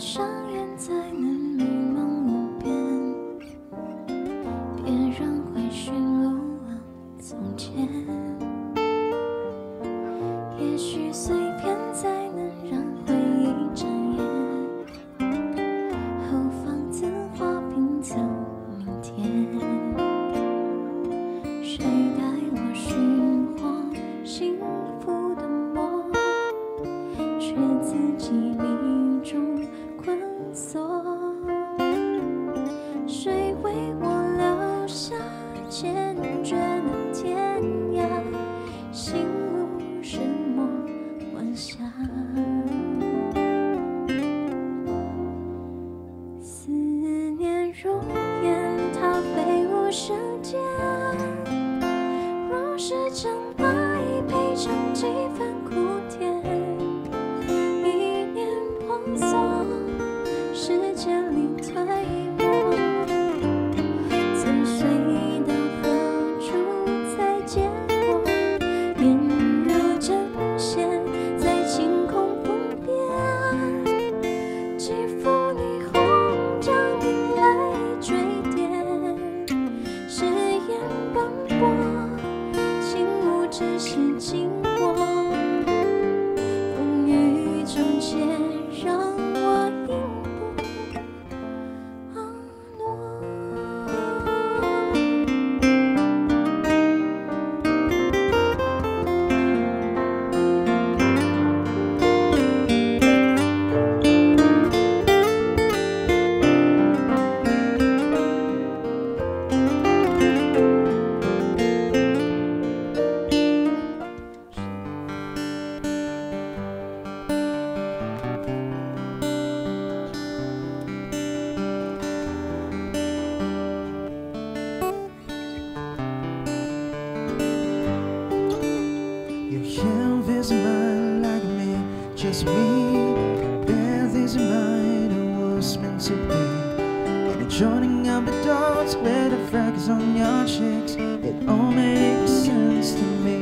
伤誓言斑驳情雾只是经过风雨中间。Just me. Death is mine, it was meant to be. And you're joining up the dots where the freckles on your cheeks. It all makes sense to me.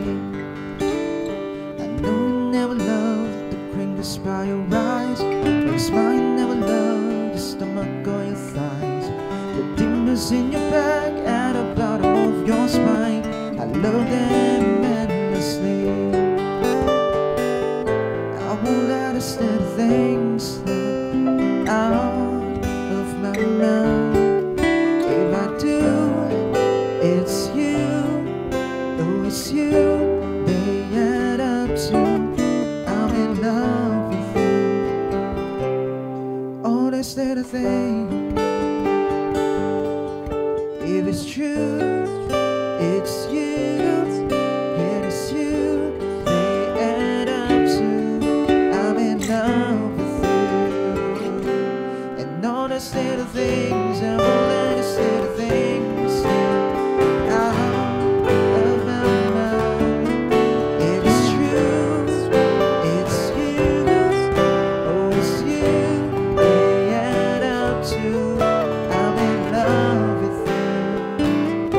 I know you never loved the crinkles by your eyes. Your smile you never loved the stomach or your thighs. The dimples in your back at the bottom of your spine. I love them things slip out of my mouth. If I do, it's you. Oh, it's you. They add up to I'm in love with you. All this little thing. Things, and all those little things mouth. It's true, it's you. Oh, it's you. I'm in love with you.